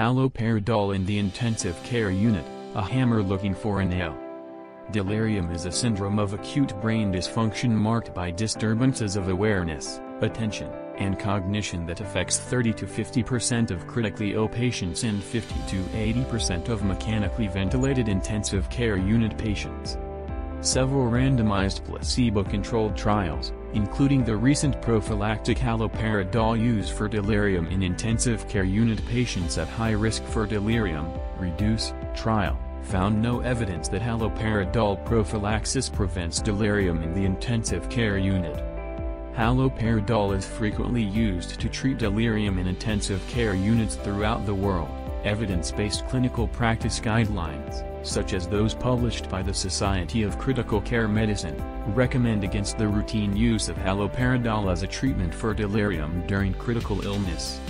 Haloperidol in the intensive care unit, a hammer looking for a nail. Delirium is a syndrome of acute brain dysfunction marked by disturbances of awareness, attention, and cognition that affects 30 to 50% of critically ill patients and 50 to 80% of mechanically ventilated intensive care unit patients. Several randomized placebo-controlled trials, including the recent prophylactic haloperidol use for delirium in intensive care unit patients at high risk for delirium, REDUCE, trial, found no evidence that haloperidol prophylaxis prevents delirium in the intensive care unit. Haloperidol is frequently used to treat delirium in intensive care units throughout the world. Evidence-based clinical practice guidelines, such as those published by the Society of Critical Care Medicine, recommend against the routine use of haloperidol as a treatment for delirium during critical illness.